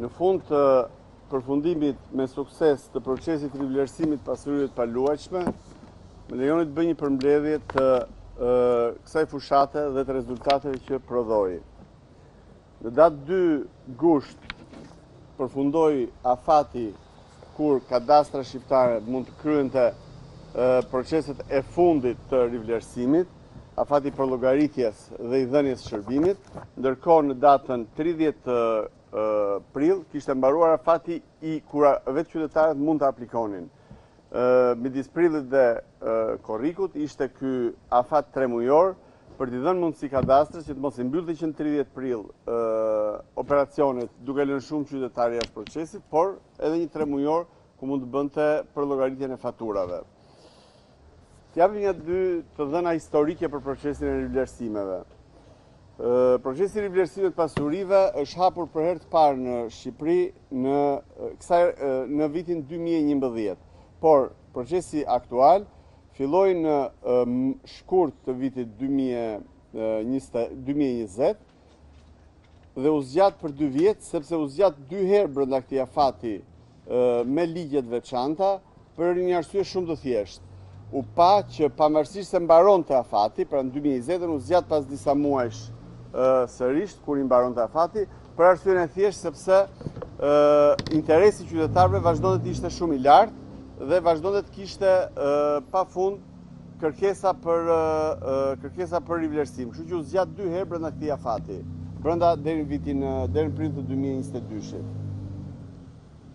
Në fund të përfundimit me sukses të procesit të rivlerësimit të pasurive të paluajtshme, më lejoni të bëj një përmbledhje të kësaj fushate dhe të rezultateve që prodhoi. Në datë 2 gusht përfundoi afati kur kadastra shqiptare mund të kryente proceset e fundit të rivlerësimit, afati i përllogaritjes dhe i dhënies shërbimit, ndërkohë në datën tridhjetë prill kishte mbaruar afati i kur vetë qytetarët mund të aplikonin. Midis prillit dhe korrikut ishte ky afat tremujor për t'i dhënë mundësi kadastrës që të mos i mbyllte që në tridhjetë prill operacionet duke lënë shumë qytetarë jashtë procesit, por edhe një tremujor ku mund të bënte përllogaritjen e faturave. T'japim nja dy të dhëna historike për procesin e rivlerësimeve. Procesi i rivlerësimit të pasurive është hapur për herë të parë në Shqipëri në kësaj në vitin 2011. Por procesi aktual filloi në shkurt të vitit 2020 dhe u zgjat për dy vjet sepse u zgjat dy herë brenda këtij afati me ligje të veçanta për një arsye shumë të thjeshtë. U pa që pavarësisht se mbaronte afati, pra në 2020 u zgjat pas disa muajsh sërisht kur i mbaronte afati, për arsyen e thjeshtë sepse interesi i qytetarëve vazhdonte të ishte shumë i lartë dhe vazhdonte të kishte pafund kërkesa për kërkesa për rivlerësim, kështu që u zgjat dy herë brenda këtij afati, brenda deri në vitin deri në prill të 2022-shit.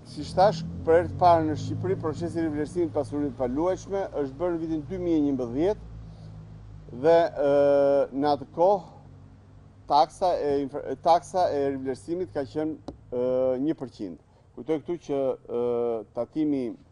Siç thashë, për herë të parë në Shqipëri procesi i rivlerësimit pasurive të paluajtshme është bërë në vitin 2011 dhe në atë kohë taksa e taksa e rivlerësimit ka qenë 1%. Kujtoj këtu që tatimi